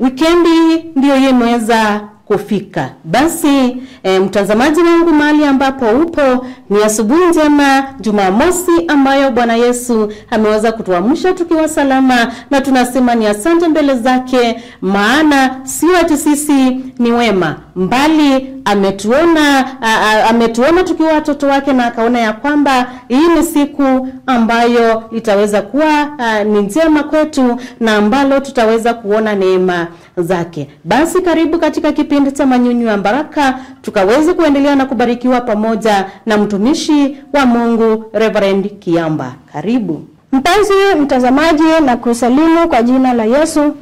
Wikendi ndiyo imeweza kufika. Basi e, mtazamaji wangu mahali ambapo upo, ni asubuhi njema Jumamosi ambayo Bwana Yesu ameweza kutuamsha tukiwa salama, na tunasema ni asante mbele zake, maana sio ati sisi ni wema, mbali ametuona a, a, ametuona tukiwa watoto wake, na akaona ya kwamba hii ni siku ambayo itaweza kuwa ni njema kwetu na ambalo tutaweza kuona neema zake. Basi karibu katika kipindi cha Manyunyu ya Baraka, tukaweze kuendelea na kubarikiwa pamoja na mtumishi wa Mungu Reverend Kiamba. Karibu Mpenzi mtazamaji, na kusalimu kwa jina la Yesu,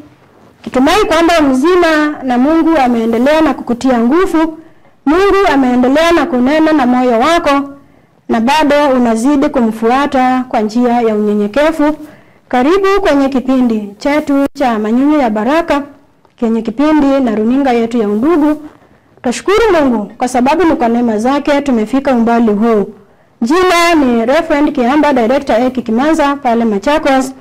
kitumai kwamba mzima na Mungu ameendelea na kukutia nguvu. Mungu ameendelea na kunena na moyo wako na bado unazidi kumfuata kwa njia ya unyenyekevu. Karibu kwenye kipindi chetu cha Manyunyu ya Baraka, kwenye kipindi na runinga yetu ya Undugu. Tashukuru Mungu kwa sababu ni kwa neema zake tumefika umbali huu. Jina ni Reverend Kiamba, Director Eki Kimanza pale Machakos,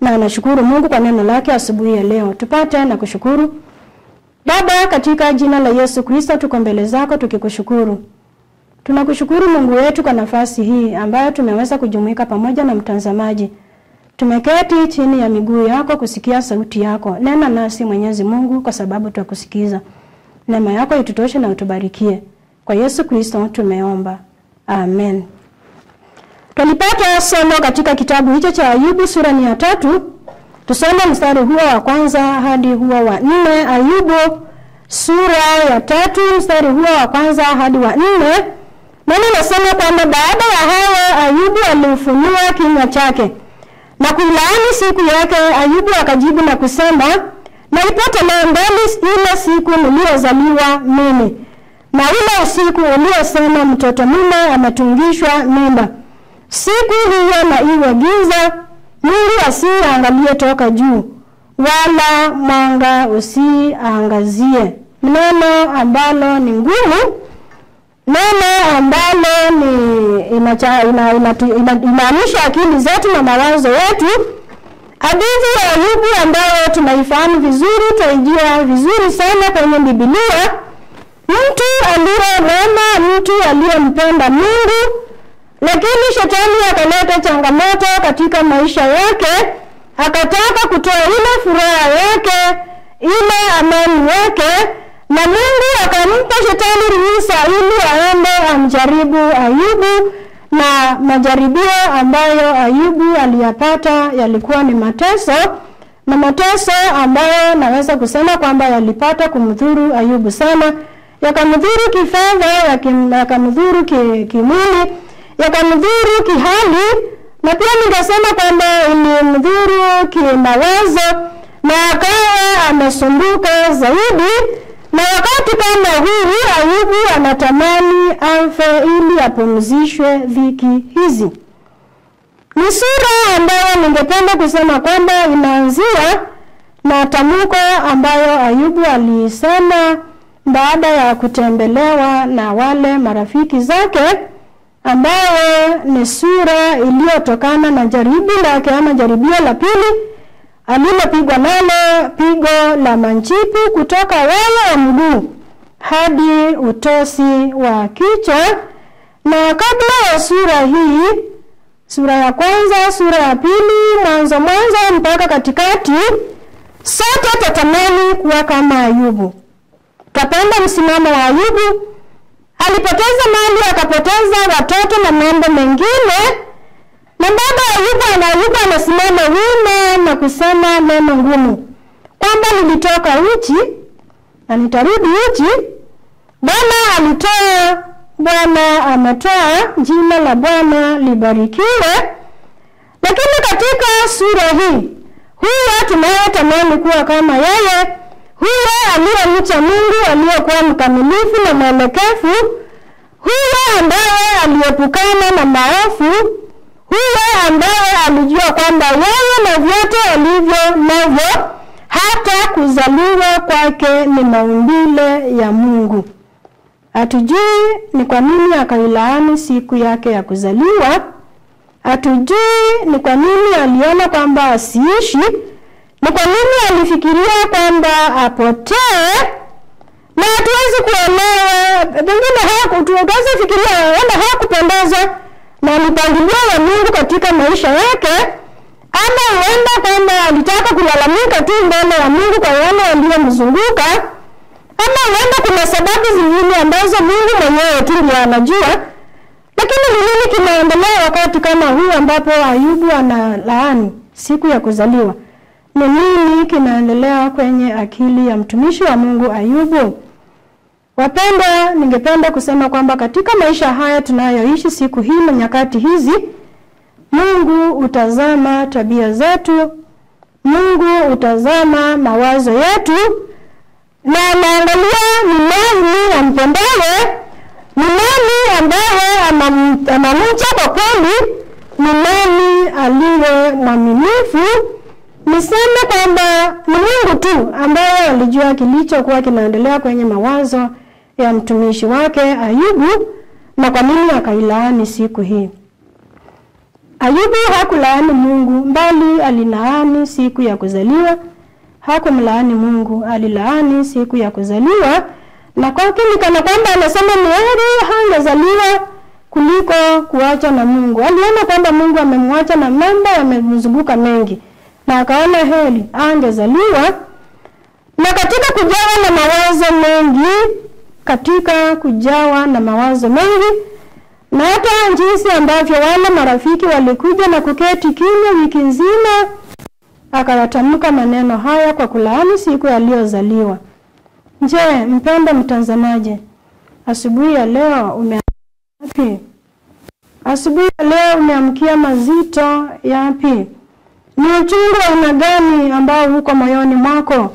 na nashukuru Mungu kwa neno lake asubuhi ya leo. Tupate na kushukuru. Baba, katika jina la Yesu Kristo tuko mbele zako tukikushukuru. Tunakushukuru Mungu wetu kwa nafasi hii ambayo tumeweza kujumuika pamoja na mtazamaji. Tumeketi chini ya miguu yako kusikia sauti yako. Nena nasi Mwenyezi Mungu kwa sababu twakusikiza. Neema yako itutoshe na utubarikie. Kwa Yesu Kristo tumeomba. Amen. Tulipata somo katika kitabu hicho cha Ayubu sura ni ya tatu. Tusome mstari huo wa kwanza hadi huo wa nne. Ayubu sura ya tatu mstari huo wa kwanza hadi wa nne. Neno nasema kwamba baada ya hayo Ayubu aliufunua kinywa chake na kuilaani siku yake. Ayubu akajibu na kusema, naipata leo mbali ile siku niliyozaliwa mimi na ule usiku uliosema mtoto mume ametungishwa mimba. Siku hiyo na iwe giza, Mungu asiangalie toka juu, wala mwanga usiangazie. Neno ambalo ni ngumu, neno ambalo ni inamaanisha ina, ina, ina, ina akili zetu na mawazo yetu. Hadithi ya Ayubu ambayo tunaifahamu vizuri, tunaijua vizuri sana kwenye Biblia. Mtu aliye mwema, mtu aliyempenda Mungu, lakini shetani akaleta changamoto katika maisha yake, akataka kutoa ile furaha yake, ile amani yake, na Mungu akampa shetani ili aende amjaribu Ayubu, na majaribio ambayo Ayubu aliyapata yalikuwa ni mateso na mateso ambayo naweza kusema kwamba yalipata kumdhuru Ayubu sana yakamdhuru kifedha, yakamdhuru kimwili, yakamdhuru kihali, na pia ningesema kwamba ilimdhuru kimawazo, na akawa amesumbuka zaidi. Na wakati kama huu Ayubu anatamani afe ili apumzishwe dhiki hizi. Ni sura ambayo ningependa kusema kwamba inaanzia na tamko ambayo Ayubu aliisema baada ya kutembelewa na wale marafiki zake, ambayo ni sura iliyotokana na jaribu lake ama jaribio la pili alilopigwa nalo, pigo la manchipu kutoka wala wa mguu hadi utosi wa kichwa. Na kabla ya sura hii, sura ya kwanza, sura ya pili, mwanzo mwanzo mpaka katikati, sote tatamani kuwa kama Ayubu. Tapenda msimamo wa Ayubu. Alipoteza mali, akapoteza watoto na mambo mengine, na baba Ayubu ana Ayubu anasimama wima na kusema neno ngumu kwamba nilitoka uchi na nitarudi uchi. Bwana alitoa, Bwana ametoa, jina la Bwana libarikiwe. Lakini katika sura hii, huyo tunayetamani kuwa kama yeye huyo aliyemcha Mungu, aliyekuwa mkamilifu na mwelekefu huyo ambaye aliepukana na maovu, huyo ambaye alijua kwamba yeye na vyote alivyo navyo, hata kuzaliwa kwake ni maumbile ya Mungu. Hatujui ni kwa nini akailaani siku yake ya kuzaliwa. Hatujui ni kwa nini aliona kwamba asiishi Ni kwa nini alifikiria kwamba apotee na hatuwezi kuelewa, pengine hatuwezi fikiria wala hakupendezwa na mipangilio ya Mungu katika maisha yake, ama huenda kwamba alitaka kulalamika tu mbele ya Mungu kwa yale yaliyomzunguka, ama huenda kuna sababu zingine ambazo Mungu mwenyewe tu ndiye anajua. Lakini ni nini kinaendelea wakati kama huu ambapo Ayubu analaani siku ya kuzaliwa? Ni nini kinaendelea kwenye akili ya mtumishi wa Mungu Ayubu? Wapendwa, ningependa kusema kwamba katika maisha haya tunayoishi siku hii na nyakati hizi, Mungu utazama tabia zetu, Mungu utazama mawazo yetu, na anaangalia ni nani ampendaye, ni nani ambaye anam- anamcha kwa kweli, ni nani aliye mwaminifu. Niseme kwamba ni Mungu tu ambaye alijua kilichokuwa kinaendelea kwenye mawazo ya mtumishi wake Ayubu na kwa nini akailaani siku hii. Ayubu hakulaani Mungu mbali alilaani siku ya kuzaliwa. Hakumlaani Mungu, alilaani siku ya kuzaliwa, na kwake ni kana kwamba anasema ni heri hangezaliwa kuliko kuacha na Mungu. Aliona kwamba Mungu amemwacha na mambo yamemzunguka mengi, na akaona heri angezaliwa. Na katika kujawa na mawazo mengi, katika kujawa na mawazo mengi na hata jinsi ambavyo wale marafiki walikuja na kuketi kimya wiki nzima, akayatamka maneno haya kwa kulaani siku aliyozaliwa. Je, mpendo mtazamaji, asubuhi ya leo umewapi? Asubuhi ya leo umeamkia mazito yapi? Ni uchungu wa aina gani ambao uko moyoni mwako?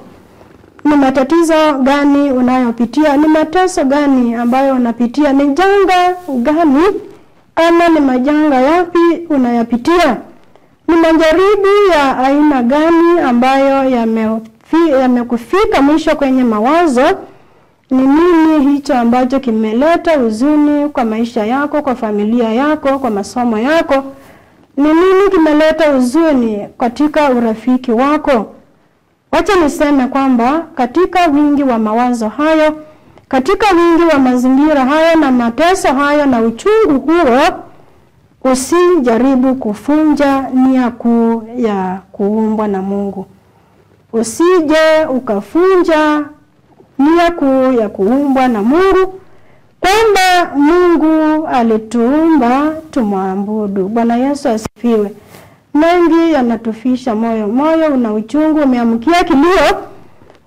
Ni matatizo gani unayopitia? Ni mateso gani ambayo unapitia? Ni janga gani ama ni majanga yapi unayapitia? Ni majaribu ya aina gani ambayo yamekufika yamekufika mwisho kwenye mawazo? Ni nini hicho ambacho kimeleta huzuni kwa maisha yako, kwa familia yako, kwa masomo yako? Ni nini kimeleta huzuni katika urafiki wako? Wacha niseme kwamba katika wingi wa mawazo hayo, katika wingi wa mazingira hayo na mateso hayo na uchungu huo, usijaribu kufunja nia kuu ya kuumbwa na Mungu. Usije ukafunja nia kuu ya kuumbwa na Mungu, kwamba Mungu alituumba tumwabudu. Bwana Yesu asifiwe. Mengi yanatufisha moyo. Moyo una uchungu, umeamkia kilio,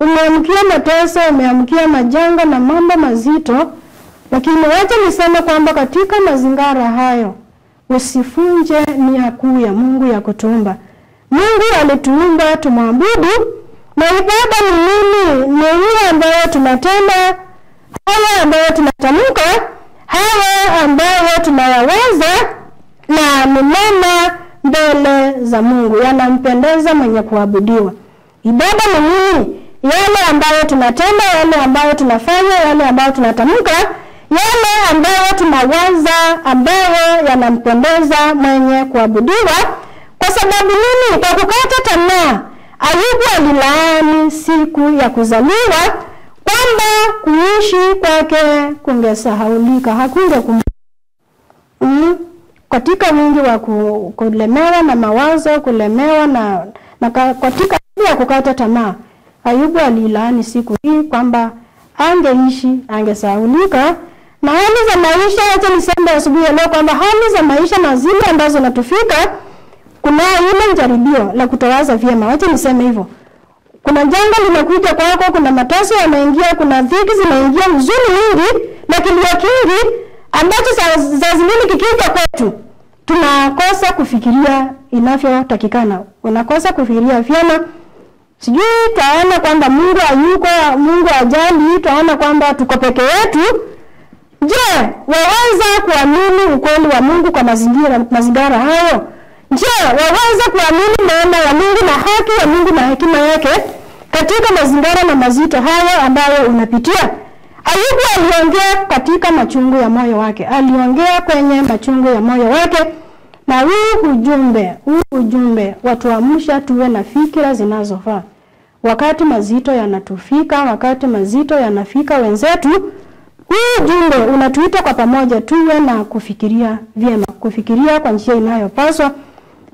umeamkia mateso, umeamkia majanga na mambo mazito, lakini wacha niseme kwamba katika mazingara hayo usifunje nia kuu ya Mungu ya kutumba Mungu alituumba tumwabudu, na ibada ni nini? Ni ile ambayo tunatenda, haya ambayo tunatamka, haya ambayo tunayaweza na ni mema mbele za Mungu, yanampendeza mwenye kuabudiwa. Ibada ni nini? Yale ambayo tunatenda, yale ambayo tunafanya, yale ambayo tunatamka, yale ambayo tunawaza, ambayo yanampendeza mwenye kuabudiwa. Kwa sababu nini? Kwa kukata tamaa, Ayubu alilaani siku ya kuzaliwa, kwamba kuishi kwake kungesahaulika, hakungekumbuka mm katika wingi wa kulemewa na mawazo, kulemewa na, na katika hali ya kukata tamaa, Ayubu alilaani siku hii kwamba angeishi angesaulika na hali za maisha. Acha niseme asubuhi ya leo kwamba hali za maisha na zile ambazo natufika, kuna ile jaribio la kutawaza vyema. Acha niseme hivyo, kuna janga linakuja kwako, kuna mateso yameingia, kuna dhiki zinaingia, huzuni nyingi na kilio kingi ambacho za zingine kikija kwetu tunakosa kufikiria inavyotakikana, unakosa kufikiria vyema. Sijui taona kwamba Mungu hayuko, Mungu ajali, taona kwamba tuko peke yetu. Je, waweza kuamini ukweli wa Mungu kwa mazingira mazingira hayo? Je, waweza kuamini maana ya Mungu na haki ya Mungu na hekima yake katika mazingira na mazito hayo ambayo unapitia? Ayubu aliongea katika machungu ya moyo wake, aliongea kwenye machungu ya moyo wake, na huu ujumbe huu ujumbe watuamsha tuwe na fikira zinazofaa wakati mazito yanatufika, wakati mazito yanafika wenzetu, huu ujumbe unatuita kwa pamoja tuwe na kufikiria vyema, kufikiria kwa njia inayopaswa,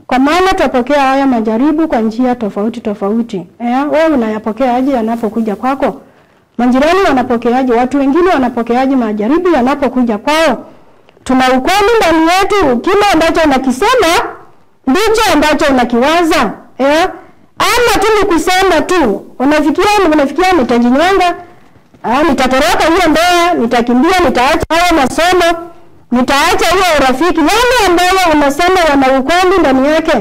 kwa maana tutapokea haya majaribu kwa njia tofauti tofauti. Eh, wewe unayapokea aje yanapokuja kwako? Majirani wanapokeaje? Watu wengine wanapokeaje majaribu yanapokuja kwao? Tuna ukweli ndani yetu, kile ambacho unakisema ndicho ambacho unakiwaza eh? ama tu ni kusema tu, unafikiria unafikiria nitajinyonga, ah, nitatoroka hiyo ndoa, nitakimbia, nitaacha hayo masomo, nitaacha hiyo urafiki, yale ambayo unasema yana ukweli ndani yake,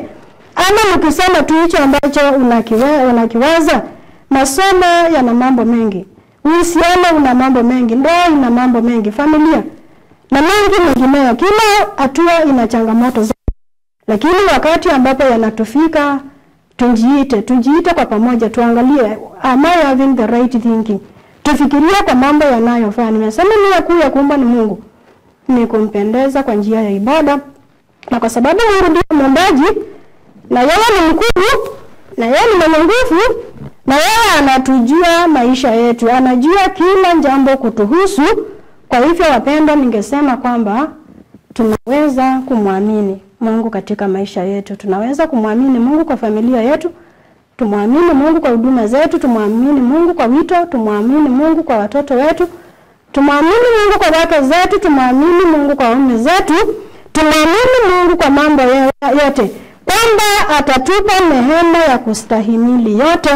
ama ni kusema tu hicho ambacho unakiwa, unakiwaza. Masomo yana mambo mengi, uhusiano una mambo mengi, ndoa ina mambo mengi, familia na mengi mengineyo. Kila hatua ina changamoto zake, lakini wakati ambapo yanatufika tujiite tujiite kwa pamoja, tuangalie am I having the right thinking, tufikirie kwa mambo yanayofaa. Nimesema nia kuu ya kuumba ni Mungu, ni kumpendeza kwa njia ya ibada, na kwa sababu Mungu ndiye muumbaji na yeye ni mkuu na yeye ni mwenye nguvu na yeye anatujua maisha yetu, anajua kila jambo kutuhusu. Kwa hivyo, wapendwa, ningesema kwamba tunaweza kumwamini Mungu katika maisha yetu. Tunaweza kumwamini Mungu kwa familia yetu, tumwamini Mungu kwa huduma zetu, tumwamini Mungu kwa wito, tumwamini Mungu kwa watoto wetu, tumwamini Mungu kwa wake zetu, tumwamini Mungu kwa waume zetu, tumwamini Mungu kwa mambo yote, kwamba atatupa neema ya kustahimili yote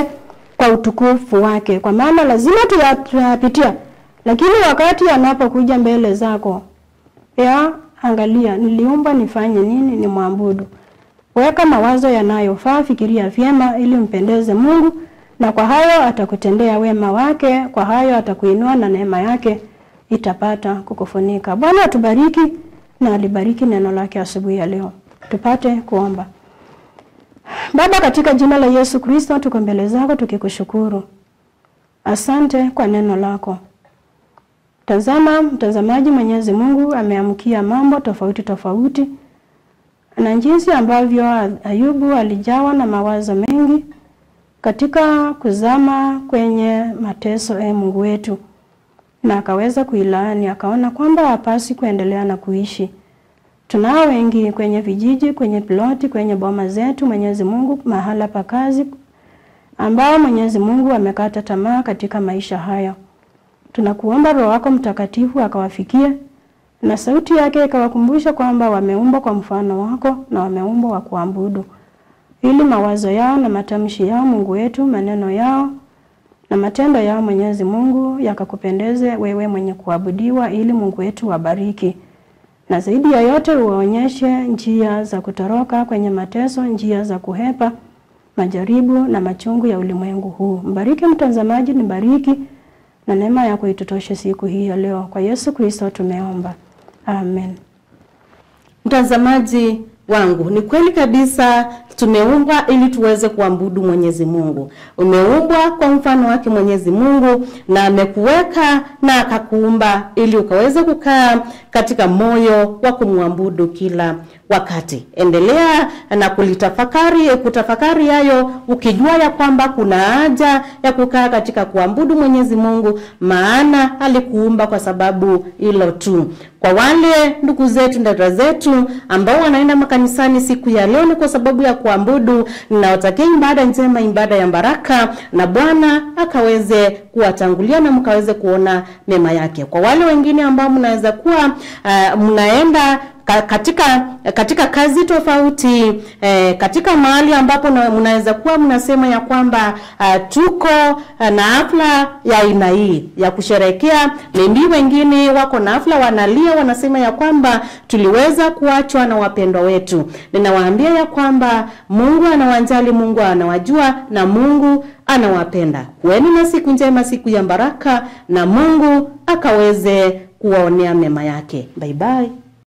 kwa utukufu wake, kwa maana lazima tuyapitia, lakini wakati anapokuja mbele zako ya Angalia, niliumba nifanye nini? Ni mwabudu. Weka mawazo yanayofaa, fikiria vyema ili mpendeze Mungu, na kwa hayo atakutendea wema wake, kwa hayo atakuinua na neema yake itapata kukufunika. Bwana atubariki na alibariki neno lake asubuhi ya leo. Tupate kuomba. Baba, katika jina la Yesu Kristo, tuko mbele zako tukikushukuru. Asante kwa neno lako. Tazama mtazamaji, Mwenyezi Mungu ameamkia mambo tofauti tofauti, na jinsi ambavyo Ayubu alijawa na mawazo mengi katika kuzama kwenye mateso, e Mungu wetu, na akaweza kuilaani, akaona kwamba hapasi kuendelea na kuishi. Tunao wengi kwenye vijiji, kwenye ploti, kwenye boma zetu, Mwenyezi Mungu, mahala pa kazi, ambao Mwenyezi Mungu amekata tamaa katika maisha hayo. tunakuomba Roho wako Mtakatifu akawafikie na sauti yake ikawakumbusha kwamba wameumbwa kwa mfano wako na wameumbwa wa kuabudu, ili mawazo yao na matamshi yao Mungu wetu, maneno yao na matendo yao Mwenyezi Mungu yakakupendeze wewe mwenye kuabudiwa, ili Mungu wetu wabariki, na zaidi ya yote uwaonyeshe njia za kutoroka kwenye mateso, njia za kuhepa majaribu na machungu ya ulimwengu huu. Mbariki mtazamaji, nibariki na neema yako itutoshe siku hii ya leo. Kwa Yesu Kristo tumeomba, amen. Mtazamaji wangu, ni kweli kabisa tumeumbwa ili tuweze kuabudu Mwenyezi Mungu. Umeumbwa kwa mfano wake Mwenyezi Mungu na amekuweka na akakuumba ili ukaweze kukaa katika moyo wa kumwabudu kila wakati. Endelea na kulitafakari, kutafakari hayo ukijua ya kwamba kuna haja ya kukaa katika kuabudu Mwenyezi Mungu, maana alikuumba kwa sababu hilo tu. Kwa wale ndugu zetu, dada zetu ambao wanaenda makanisani siku ya leo ni kwa sababu ya kuabudu, ninawatakia ibada njema, ibada ya baraka, na Bwana akaweze kuwatangulia na mkaweze kuona mema yake. Kwa wale wengine ambao mnaweza kuwa uh, mnaenda katika katika kazi tofauti eh, katika mahali ambapo mnaweza kuwa mnasema ya kwamba uh, tuko uh, na hafla ya aina hii ya kusherekea. Mimbi wengine wako na hafla, wanalia, wanasema ya kwamba tuliweza kuachwa na wapendwa wetu. Ninawaambia ya kwamba Mungu anawanjali Mungu anawajua na Mungu anawapenda. Kuweni na siku njema, siku ya baraka, na Mungu akaweze kuwaonea mema yake. Bye bye.